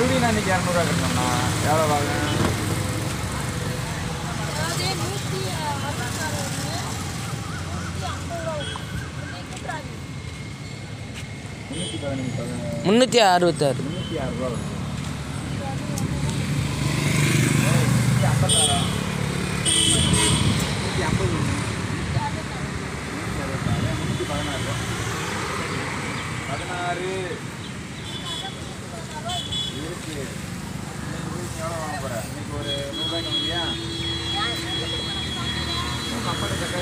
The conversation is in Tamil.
மறுபடியும் நான் இன்றைக்கி இரநூறுவா கட்டணும்ண்ணா. எவ்வளோ ஆகும் முந்நூற்றி அறுபத்தாறு முந்நூற்றி அறுபது பதினாறு. ಕಾಪಾಡಿದಾಗ